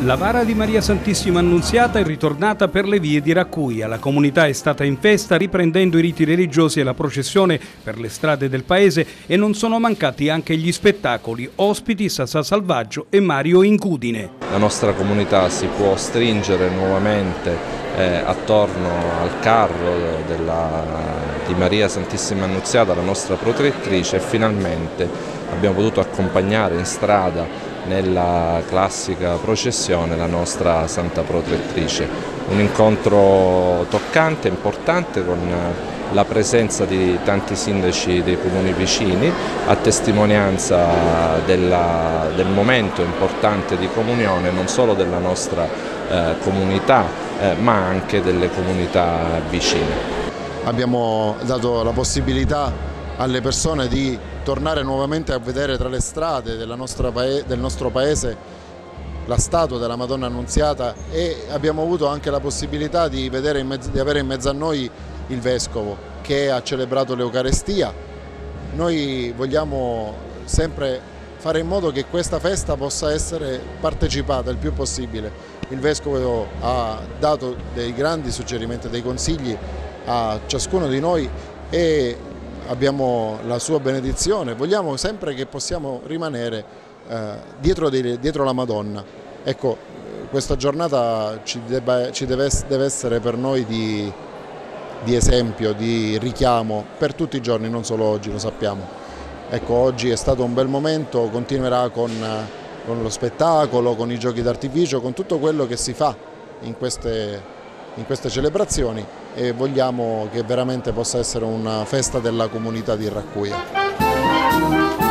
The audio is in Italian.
La vara di Maria Santissima Annunziata è ritornata per le vie di Raccuia. La comunità è stata in festa riprendendo i riti religiosi e la processione per le strade del paese e non sono mancati anche gli spettacoli. Ospiti Sasà Salvaggio e Mario Incudine. La nostra comunità si può stringere nuovamente eh, attorno al carro della, di Maria Santissima Annunziata, la nostra protettrice e finalmente abbiamo potuto accompagnare in strada nella classica processione la nostra Santa Protettrice. Un incontro toccante, importante con la presenza di tanti sindaci dei comuni vicini a testimonianza della, del momento importante di comunione non solo della nostra eh, comunità eh, ma anche delle comunità vicine. Abbiamo dato la possibilità alle persone di tornare nuovamente a vedere tra le strade del nostro paese la statua della Madonna Annunziata e abbiamo avuto anche la possibilità di, mezzo, di avere in mezzo a noi il Vescovo che ha celebrato l'Eucarestia. Noi vogliamo sempre fare in modo che questa festa possa essere partecipata il più possibile. Il Vescovo ha dato dei grandi suggerimenti, dei consigli a ciascuno di noi e abbiamo la sua benedizione, vogliamo sempre che possiamo rimanere eh, dietro, di, dietro, la Madonna. Ecco, questa giornata ci, debba, ci deve, deve, essere per noi di, di, esempio, di richiamo per tutti i giorni, non solo oggi, lo sappiamo. Ecco, oggi è stato un bel momento, continuerà con, con lo spettacolo, con i giochi d'artificio, con tutto quello che si fa in queste in queste celebrazioni e vogliamo che veramente possa essere una festa della comunità di Raccuia.